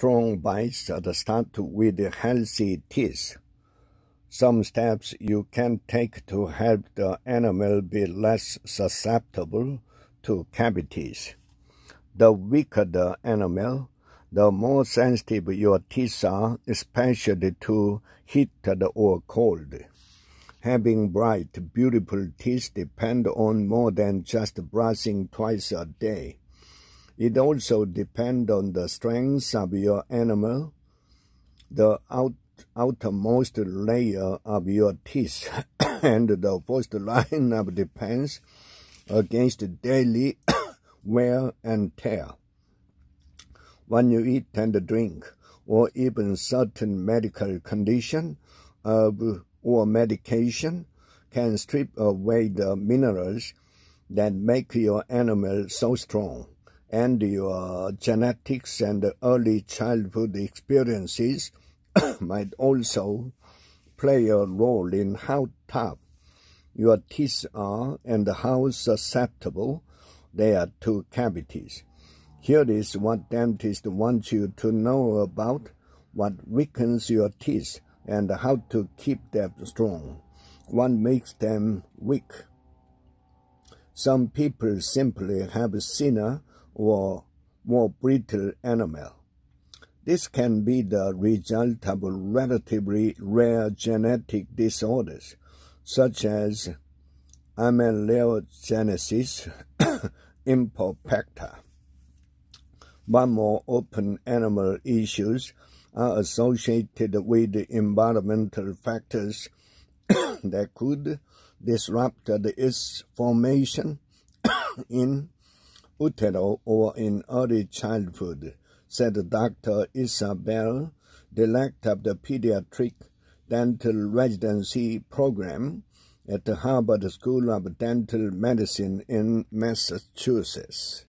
strong bites at the start with healthy teeth. Some steps you can take to help the enamel be less susceptible to cavities. The weaker the enamel, the more sensitive your teeth are, especially to heat or cold. Having bright, beautiful teeth depend on more than just brushing twice a day. It also depends on the strength of your enamel, the out, outermost layer of your teeth, and the first line of defense against daily wear and tear. When you eat and drink, or even certain medical condition of or medication can strip away the minerals that make your enamel so strong and your genetics and early childhood experiences might also play a role in how tough your teeth are and how susceptible they are to cavities. Here is what dentists want you to know about what weakens your teeth and how to keep them strong. What makes them weak? Some people simply have thinner or more brittle enamel. This can be the result of relatively rare genetic disorders, such as amelogenesis imperfecta. But more open enamel issues are associated with environmental factors that could disrupt its formation in utero or in early childhood, said Dr. Isabel, director of the pediatric dental residency program at the Harvard School of Dental Medicine in Massachusetts.